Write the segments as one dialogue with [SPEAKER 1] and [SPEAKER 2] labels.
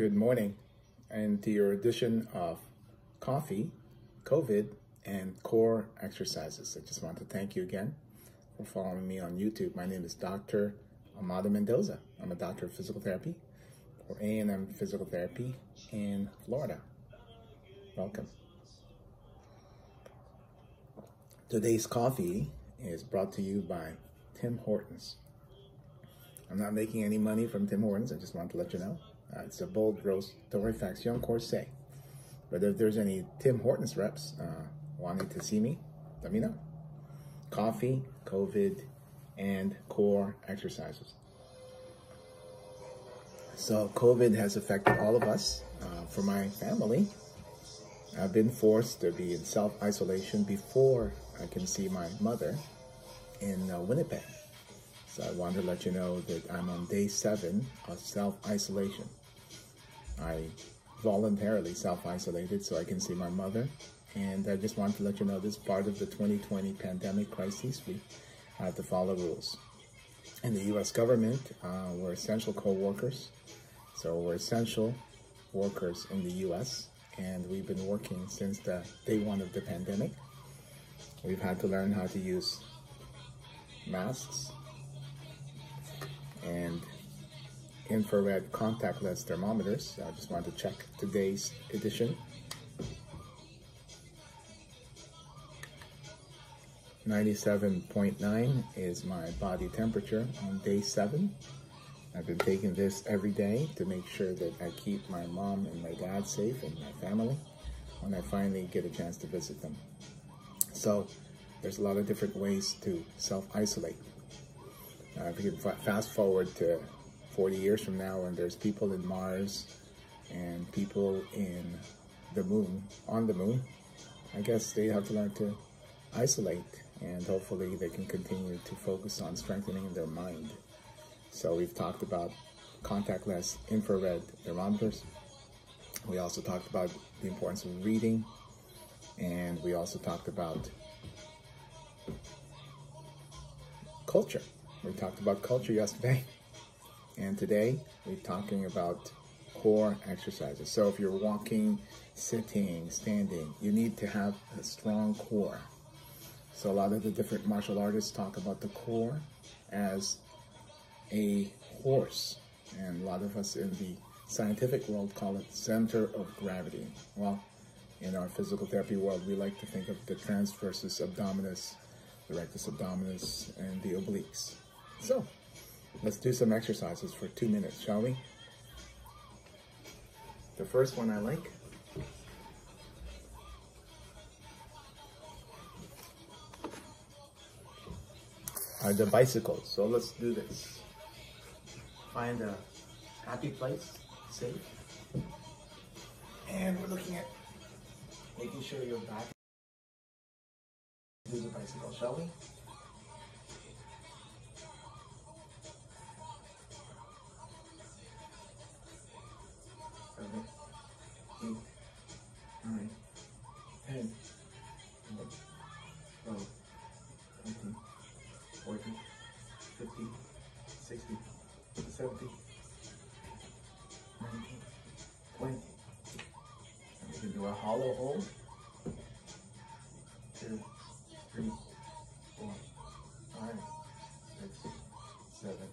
[SPEAKER 1] Good morning, and to your edition of Coffee, COVID, and Core Exercises. I just want to thank you again for following me on YouTube. My name is Dr. Amado Mendoza. I'm a doctor of physical therapy for A&M Physical Therapy in Florida. Welcome. Today's coffee is brought to you by Tim Hortons. I'm not making any money from Tim Hortons. I just want to let you know. Uh, it's a bold roast torrefaction corset. But if there's any Tim Hortons reps uh, wanting to see me, let me know. Coffee, COVID, and core exercises. So COVID has affected all of us. Uh, for my family, I've been forced to be in self-isolation before I can see my mother in uh, Winnipeg. So I wanted to let you know that I'm on day seven of self-isolation. I voluntarily self-isolated so I can see my mother. And I just want to let you know this part of the 2020 pandemic crisis. We have to follow rules. In the U.S. government, uh, we're essential co-workers. So we're essential workers in the U.S. And we've been working since the day one of the pandemic. We've had to learn how to use masks and infrared contactless thermometers. I just want to check today's edition. Ninety-seven point nine is my body temperature on day seven. I've been taking this every day to make sure that I keep my mom and my dad safe and my family when I finally get a chance to visit them. So there's a lot of different ways to self-isolate. Uh, if you can fast forward to 40 years from now when there's people in Mars and people in the moon, on the moon, I guess they have to learn to isolate and hopefully they can continue to focus on strengthening their mind. So we've talked about contactless infrared thermometers. We also talked about the importance of reading and we also talked about culture. We talked about culture yesterday, and today we're talking about core exercises. So if you're walking, sitting, standing, you need to have a strong core. So a lot of the different martial artists talk about the core as a horse, and a lot of us in the scientific world call it center of gravity. Well, in our physical therapy world, we like to think of the transversus abdominis, the rectus abdominis, and the obliques. So, let's do some exercises for two minutes, shall we? The first one I like. Are the bicycles. So let's do this. Find a happy place, safe. And we're looking at making sure you're back. Do the bicycle, shall we? 40, 50, 60, 70, 90, 20. And we can do a hollow hold. Two, three, four, five, six, seven,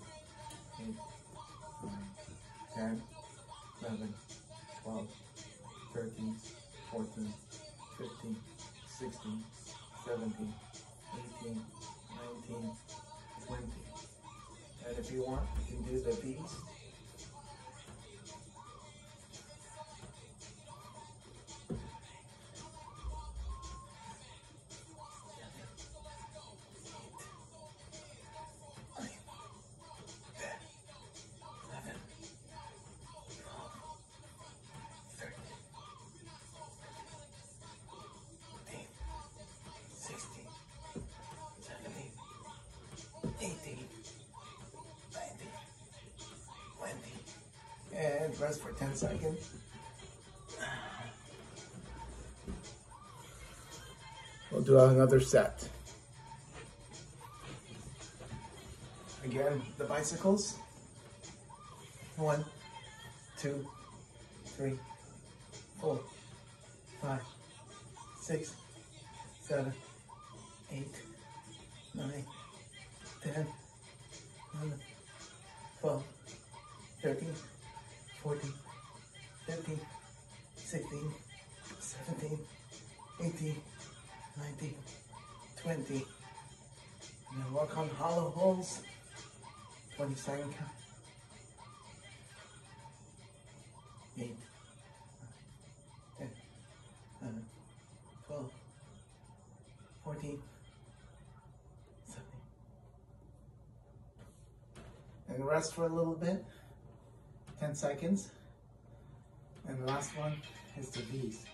[SPEAKER 1] eight, nine, 10, 11, 12, 13, 14, 15, 16, 17, 18, nineteen, twenty. And if you want, you can do the beast. Rest for 10 seconds. We'll do another set. Again, the bicycles. One, two,
[SPEAKER 2] three, four, five, six, seven, eight, nine, ten, eleven, twelve, thirteen, fourteen, fifteen, sixteen, seventeen, eighteen, nineteen, twenty. And then work on hollow holds. 20 second count. 8, 10, 11, 12, 14, 17. And rest for a little bit. 10 seconds. And the last one is the V's.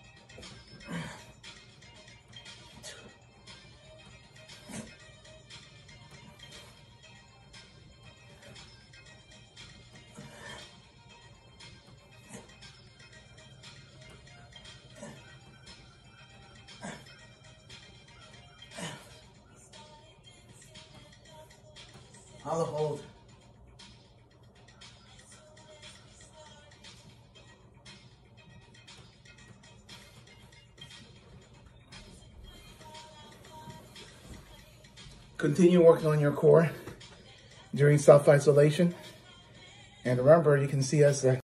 [SPEAKER 2] Hollow hold. Continue working on your core during self-isolation. And remember, you can see us at